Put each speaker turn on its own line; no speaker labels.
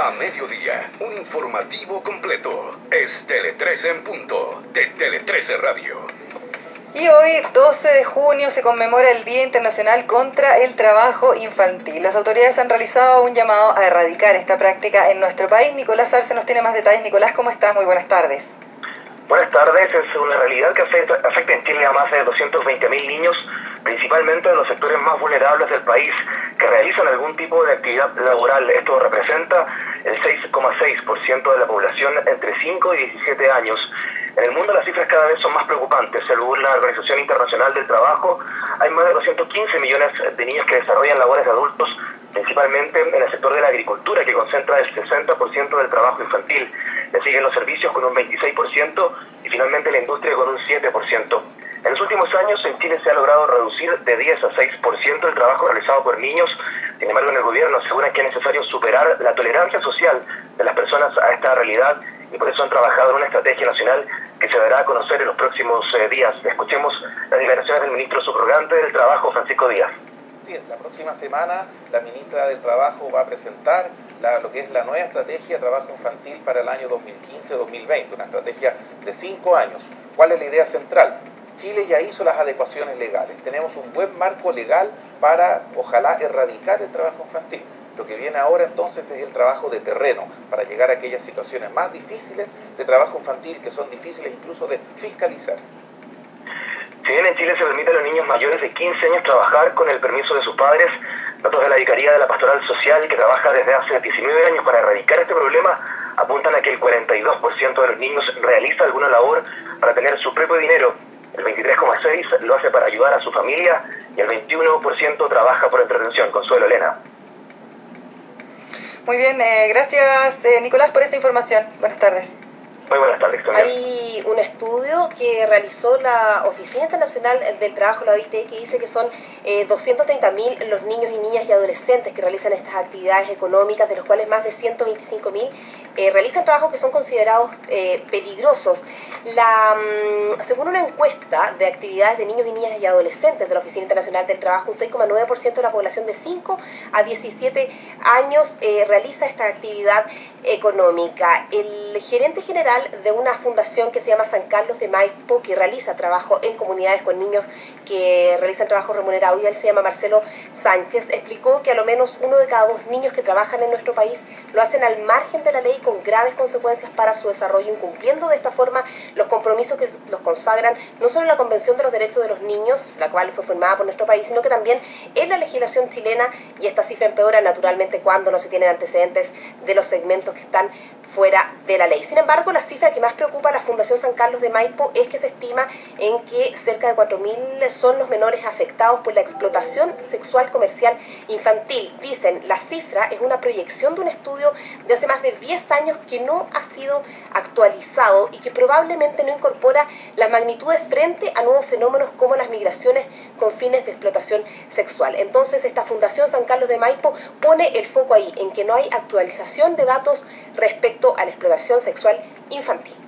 A mediodía, un informativo completo. Es Tele 13 en punto, de Tele 13 Radio.
Y hoy, 12 de junio, se conmemora el Día Internacional contra el Trabajo Infantil. Las autoridades han realizado un llamado a erradicar esta práctica en nuestro país. Nicolás Arce nos tiene más detalles. Nicolás, ¿cómo estás? Muy buenas tardes.
Buenas tardes. Es una realidad que afecta, afecta en Chile a más de 220.000 niños, principalmente en los sectores más vulnerables del país, que realizan algún tipo de actividad laboral. Esto representa el 6,6% de la población entre 5 y 17 años. En el mundo las cifras cada vez son más preocupantes. Según la Organización Internacional del Trabajo, hay más de 215 millones de niños que desarrollan labores de adultos, principalmente en el sector de la agricultura, que concentra el 60% del trabajo infantil. Le siguen los servicios con un 26% y finalmente la industria con un 7%. En los últimos años en Chile se ha logrado reducir de 10 a 6% el trabajo realizado por niños. Sin embargo, en el gobierno aseguran que es necesario superar la tolerancia social de las personas a esta realidad y por eso han trabajado en una estrategia nacional que se dará a conocer en los próximos eh, días. Escuchemos las declaraciones del ministro subrogante del Trabajo, Francisco Díaz.
Sí, es, la próxima semana la ministra del Trabajo va a presentar la, lo que es la nueva estrategia de trabajo infantil para el año 2015-2020, una estrategia de cinco años. ¿Cuál es la idea central? Chile ya hizo las adecuaciones legales. Tenemos un buen marco legal para, ojalá, erradicar el trabajo infantil. Lo que viene ahora entonces es el trabajo de terreno para llegar a aquellas situaciones más difíciles de trabajo infantil que son difíciles incluso de fiscalizar.
Si bien en Chile se permite a los niños mayores de 15 años trabajar con el permiso de sus padres, datos de la Vicaría de la Pastoral Social, que trabaja desde hace 19 años para erradicar este problema, apuntan a que el 42% de los niños realiza alguna labor para tener su propio dinero, el 23,6% lo hace para ayudar a su familia y el 21% trabaja por entretención. Consuelo Elena.
Muy bien, eh, gracias eh, Nicolás por esa información. Buenas tardes.
Muy buenas tardes.
Hay un estudio que realizó la Oficina Internacional del Trabajo, la OIT, que dice que son eh, 230.000 los niños y niñas y adolescentes que realizan estas actividades económicas, de los cuales más de 125.000 eh, realizan trabajos que son considerados eh, peligrosos. La, mm, según una encuesta de actividades de niños y niñas y adolescentes de la Oficina Internacional del Trabajo, un 6,9% de la población de 5 a 17 años eh, realiza esta actividad económica. El gerente general de una fundación que se llama San Carlos de Maipo, que realiza trabajo en comunidades con niños que realizan trabajo remunerado, y él se llama Marcelo Sánchez, explicó que a lo menos uno de cada dos niños que trabajan en nuestro país lo hacen al margen de la ley con graves consecuencias para su desarrollo, incumpliendo de esta forma los compromisos que los consagran no solo en la Convención de los Derechos de los Niños, la cual fue formada por nuestro país, sino que también en la legislación chilena, y esta cifra empeora naturalmente cuando no se tienen antecedentes de los segmentos que están fuera de la ley. Sin embargo, las cifra que más preocupa a la Fundación San Carlos de Maipo es que se estima en que cerca de 4.000 son los menores afectados por la explotación sexual comercial infantil. Dicen, la cifra es una proyección de un estudio de hace más de 10 años que no ha sido actualizado y que probablemente no incorpora las magnitudes frente a nuevos fenómenos como las migraciones con fines de explotación sexual. Entonces, esta Fundación San Carlos de Maipo pone el foco ahí, en que no hay actualización de datos a la explotación sexual infantil.